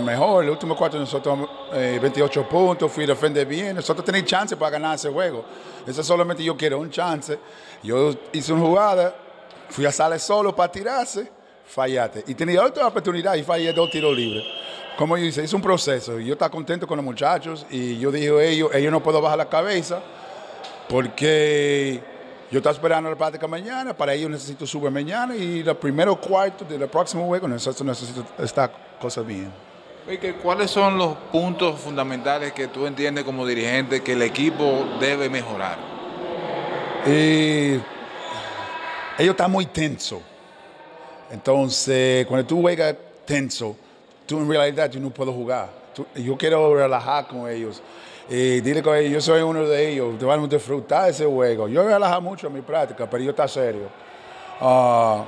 Mejor, el último cuarto nosotros eh, 28 puntos, fui a defender bien, nosotros teníamos chance para ganar ese juego. Eso solamente yo quiero un chance. Yo hice una jugada, fui a salir solo para tirarse, fallaste. Y tenía otra oportunidad y fallé dos tiros libres. Como yo dice, es un proceso. Yo estaba contento con los muchachos y yo dije a ellos, ellos no puedo bajar la cabeza porque yo estaba esperando la práctica mañana, para ellos necesito subir mañana y el primero cuarto del próximo juego nosotros necesito esta cosa bien. ¿Cuáles son los puntos fundamentales que tú entiendes como dirigente que el equipo debe mejorar? Eh, ellos están muy tensos. Entonces, cuando tú juegas tenso, tú en realidad tú no puedes jugar. Yo quiero relajar con ellos. Y dile que ellos, yo soy uno de ellos, te van a disfrutar ese juego. Yo relajo mucho en mi práctica, pero yo está serio. Ah,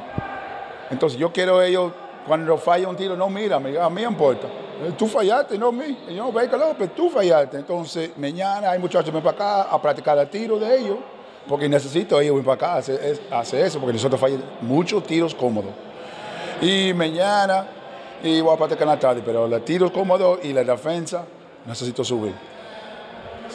entonces yo quiero ellos, cuando falla un tiro, no mira, a mí me importa. Eh, Tú fallaste, no a mí. Y yo, Baker López, tú fallaste. Entonces, mañana hay muchachos que ven para acá a practicar el tiro de ellos, porque necesito ellos ir para acá a hacer, eso, porque nosotros fallamos muchos tiros cómodos. Y mañana, y voy a practicar en la tarde, pero los tiros cómodos y la defensa necesito subir.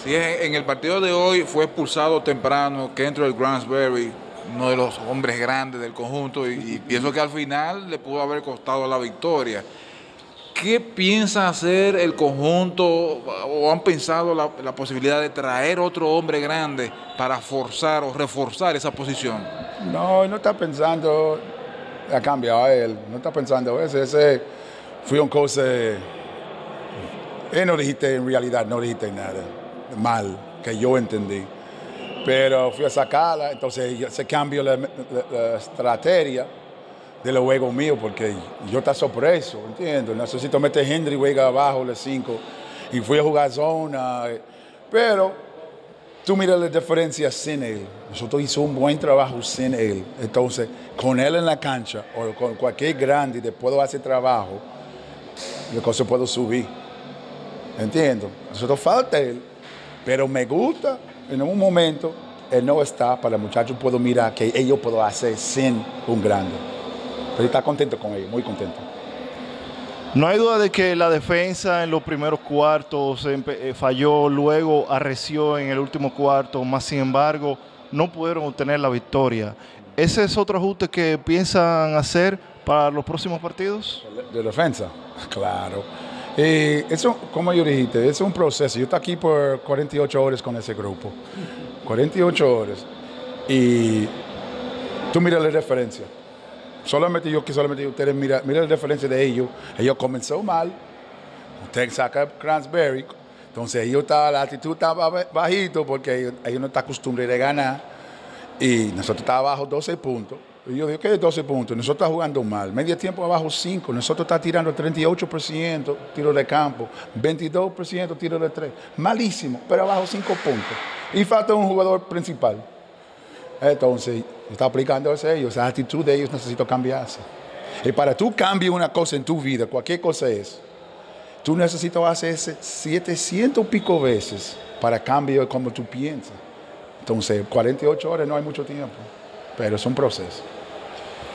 Es- en el partido de hoy fue expulsado temprano Kentrell Gransberry, uno de los hombres grandes del conjunto, y, pienso que al final le pudo haber costado la victoria. ¿Qué piensa hacer el conjunto o han pensado la, la posibilidad de traer otro hombre grande para forzar o reforzar esa posición? No, no está pensando, ha cambiado a él, no está pensando eso, ese fue un cosa, él no dijiste en realidad, no dijiste nada mal, que yo entendí, pero fui a sacarla, entonces se cambió la, estrategia de los juegos míos, porque yo está sorpreso, entiendo, necesito meter Henry, juega abajo, los cinco, y fui a jugar zona, pero tú miras la diferencia sin él. Nosotros hicimos un buen trabajo sin él. Entonces, con él en la cancha o con cualquier grande después de hacer trabajo, la cosa puedo subir. Entiendo. Nosotros falta él, pero me gusta en un momento él no está para el muchacho puedo mirar que ellos puedo hacer sin un grande. Pero está contento con ellos, muy contento. No hay duda de que la defensa en los primeros cuartos eh, falló, luego arreció en el último cuarto, más sin embargo no pudieron obtener la victoria. ¿Ese es otro ajuste que piensan hacer para los próximos partidos? de defensa. Claro. Eh, eso, como yo dijiste, es un proceso. Yo estoy aquí por 48 horas con ese grupo. 48 horas. Y tú mira la referencia. Solamente yo que solamente ustedes mira, mira la referencia de ellos. Ellos comenzó mal. Usted saca Cransberry. Entonces ellos está, la actitud ba- bajito porque ellos, ellos no están acostumbrados a ganar. Y nosotros estábamos abajo 12 puntos. Y yo digo, ¿qué es 12 puntos? Nosotros estamos jugando mal. Medio tiempo abajo 5. Nosotros estamos tirando 38% tiro de campo, 22% tiro de 3. Malísimo, pero abajo 5 puntos. Y falta un jugador principal. Entonces, está aplicando eso ellos. Esa actitud de ellos necesita cambiarse. Y para tú cambiar una cosa en tu vida, cualquier cosa es, tú necesitas hacer ese 700 pico veces para cambiar como tú piensas. Entonces, 48 horas no hay mucho tiempo, pero es un proceso.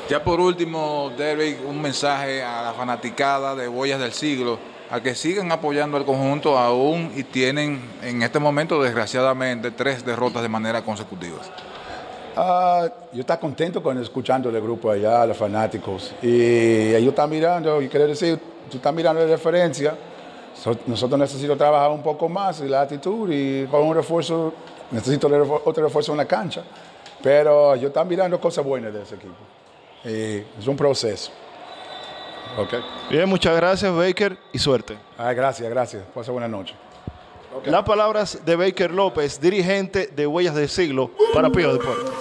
Ya por último, Derrick, un mensaje a la fanaticada de Boyas del Siglo, a que sigan apoyando al conjunto aún y tienen en este momento, desgraciadamente, tres derrotas de manera consecutiva. Ah, yo estoy contento con escuchando el grupo allá, los fanáticos. Y ellos están mirando, y quiero decir, tú estás mirando la referencia. So- nosotros necesitamos trabajar un poco más y la actitud y con un refuerzo, necesito otro refuerzo en la cancha. Pero yo estoy mirando cosas buenas de ese equipo. Y es un proceso. Ok. Bien, muchas gracias Baker y suerte. Ay, gracias, gracias. Pasa buena noche. Las palabras de Baker López, dirigente de Huellas del Siglo para Pío Deportes.